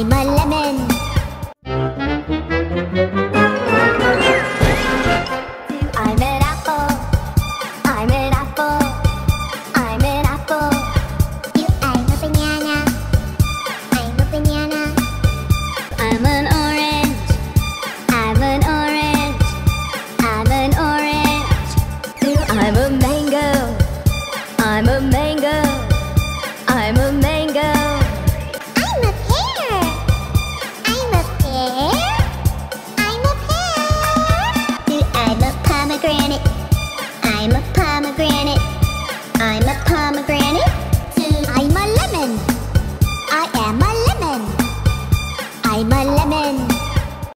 I'm a lemon. I'm an apple. I'm an apple. I'm an apple. I'm a banana. I'm a banana. I'm an orange. I'm an orange. I'm an orange. I'm a mango. I'm a I'm a lemon.